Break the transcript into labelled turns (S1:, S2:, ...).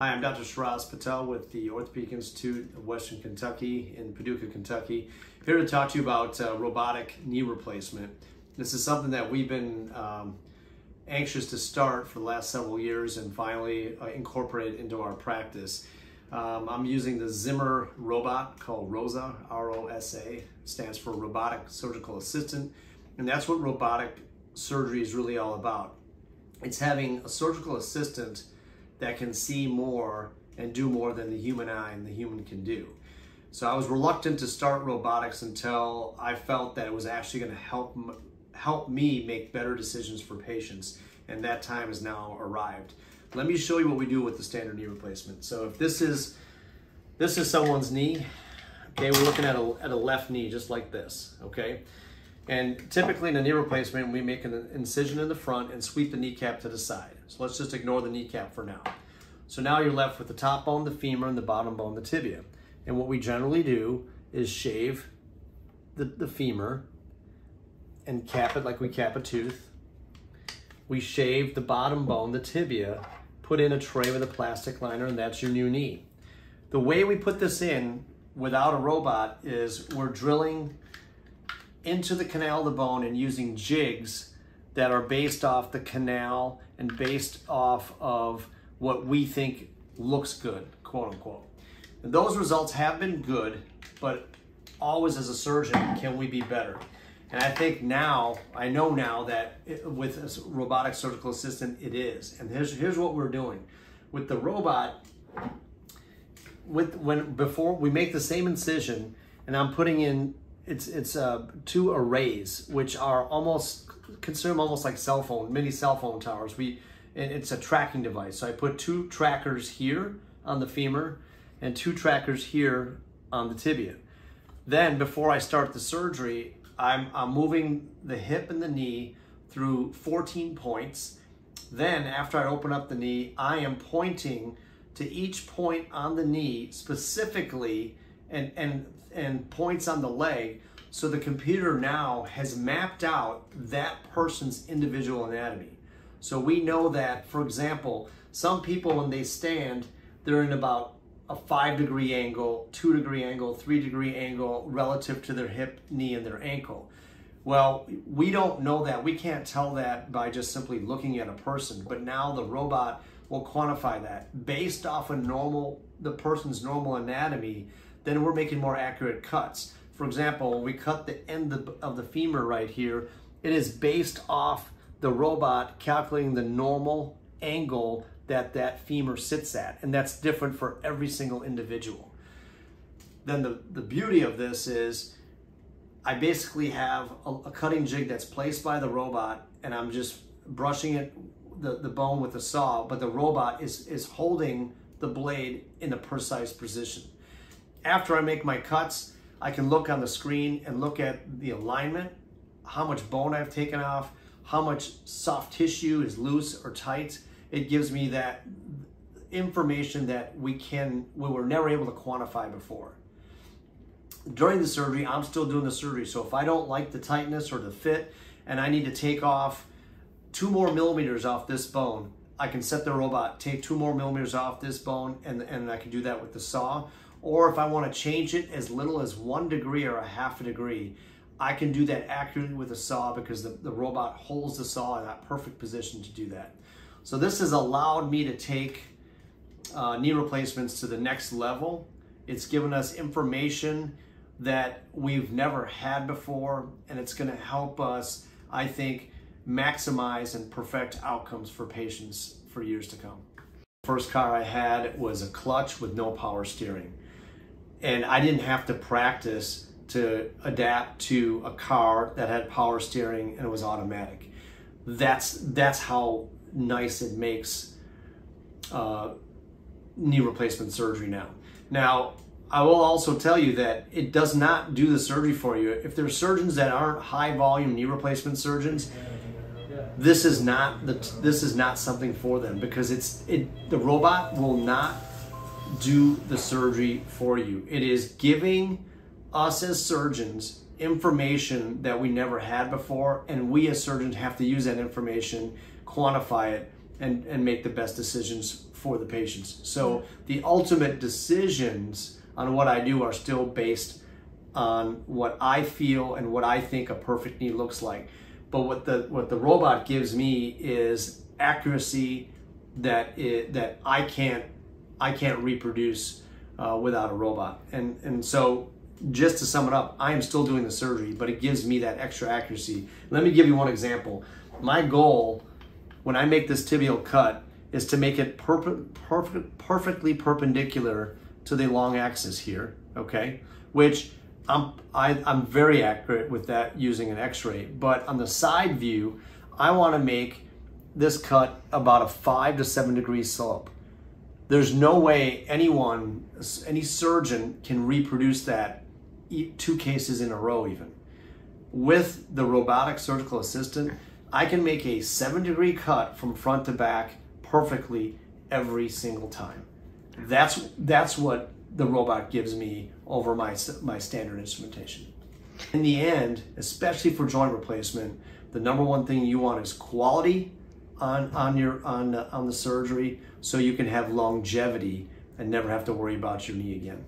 S1: Hi, I'm Dr. Shiraz Patel with the Orthopaedic Institute of Western Kentucky in Paducah, Kentucky. Here to talk to you about uh, robotic knee replacement. This is something that we've been um, anxious to start for the last several years and finally uh, incorporate into our practice. Um, I'm using the Zimmer robot called ROSA, R-O-S-A, stands for Robotic Surgical Assistant, and that's what robotic surgery is really all about. It's having a surgical assistant that can see more and do more than the human eye and the human can do. So I was reluctant to start robotics until I felt that it was actually going to help help me make better decisions for patients, and that time has now arrived. Let me show you what we do with the standard knee replacement. So if this is this is someone's knee, okay, we're looking at a, at a left knee just like this, okay? And typically in a knee replacement, we make an incision in the front and sweep the kneecap to the side. So let's just ignore the kneecap for now. So now you're left with the top bone, the femur, and the bottom bone, the tibia. And what we generally do is shave the, the femur and cap it like we cap a tooth. We shave the bottom bone, the tibia, put in a tray with a plastic liner, and that's your new knee. The way we put this in without a robot is we're drilling into the canal of the bone and using jigs that are based off the canal and based off of what we think looks good, quote unquote. And those results have been good, but always as a surgeon, can we be better? And I think now, I know now that it, with a robotic surgical assistant, it is. And here's, here's what we're doing. With the robot, with when before we make the same incision, and I'm putting in it's it's uh, two arrays which are almost consume almost like cell phone mini cell phone towers. We it's a tracking device. So I put two trackers here on the femur and two trackers here on the tibia. Then before I start the surgery, I'm, I'm moving the hip and the knee through 14 points. Then after I open up the knee, I am pointing to each point on the knee specifically and, and, and points on the leg. So the computer now has mapped out that person's individual anatomy. So we know that, for example, some people when they stand, they're in about a five degree angle, two degree angle, three degree angle relative to their hip, knee, and their ankle. Well, we don't know that. We can't tell that by just simply looking at a person, but now the robot will quantify that based off a normal the person's normal anatomy then we're making more accurate cuts. For example, we cut the end of the femur right here, it is based off the robot calculating the normal angle that that femur sits at. And that's different for every single individual. Then the, the beauty of this is I basically have a, a cutting jig that's placed by the robot and I'm just brushing it, the, the bone with a saw, but the robot is, is holding the blade in a precise position after I make my cuts, I can look on the screen and look at the alignment, how much bone I've taken off, how much soft tissue is loose or tight. It gives me that information that we can, we were never able to quantify before. During the surgery, I'm still doing the surgery. So if I don't like the tightness or the fit and I need to take off two more millimeters off this bone, I can set the robot, take two more millimeters off this bone, and, and I can do that with the saw or if I want to change it as little as one degree or a half a degree, I can do that accurately with a saw because the, the robot holds the saw in that perfect position to do that. So this has allowed me to take uh, knee replacements to the next level. It's given us information that we've never had before, and it's gonna help us, I think, maximize and perfect outcomes for patients for years to come. First car I had was a clutch with no power steering and I didn't have to practice to adapt to a car that had power steering and it was automatic. That's that's how nice it makes uh, knee replacement surgery now. Now, I will also tell you that it does not do the surgery for you. If there's surgeons that aren't high volume knee replacement surgeons, this is not the this is not something for them because it's it the robot will not do the surgery for you. It is giving us as surgeons information that we never had before, and we as surgeons have to use that information, quantify it, and, and make the best decisions for the patients. So the ultimate decisions on what I do are still based on what I feel and what I think a perfect knee looks like. But what the what the robot gives me is accuracy that it, that I can't I can't reproduce uh, without a robot. And and so just to sum it up, I am still doing the surgery, but it gives me that extra accuracy. Let me give you one example. My goal when I make this tibial cut is to make it perp- perfect, perfectly perpendicular to the long axis here, okay? Which I'm, I, am i am very accurate with that using an x-ray, but on the side view, I wanna make this cut about a five to seven degree slope. There's no way anyone, any surgeon can reproduce that two cases in a row even. With the robotic surgical assistant, I can make a seven degree cut from front to back perfectly every single time. That's, that's what the robot gives me over my, my standard instrumentation. In the end, especially for joint replacement, the number one thing you want is quality on, on, your, on, on the surgery so you can have longevity and never have to worry about your knee again.